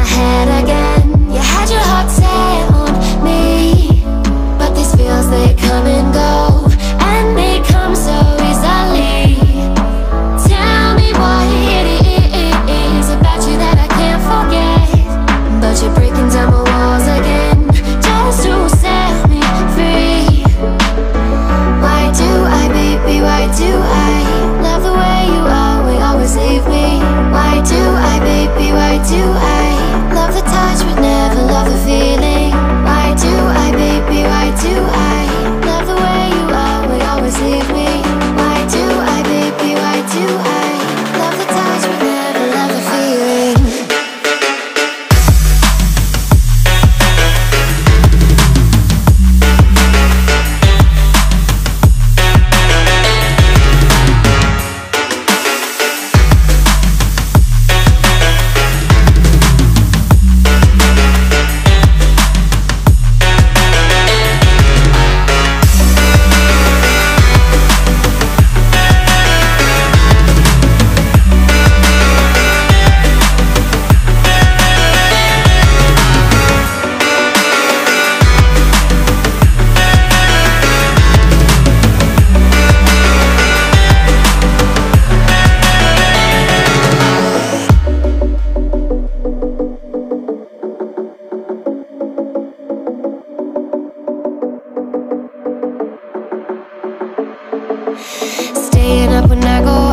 my head up when I go